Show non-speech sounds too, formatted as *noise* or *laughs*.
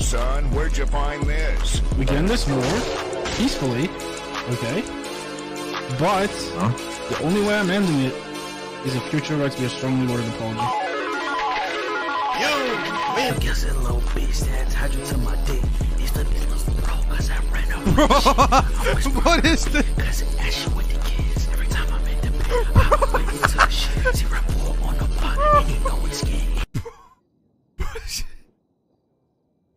Son, where'd you find this? We can this war peacefully, okay? But huh? the only way I'm ending it is if future writes be a strongly worded apology. You win! Guess it low beast, that's you to my dick. He's the little bro, cause I ran up. *laughs* Bro, what is this? Cause it with the kid.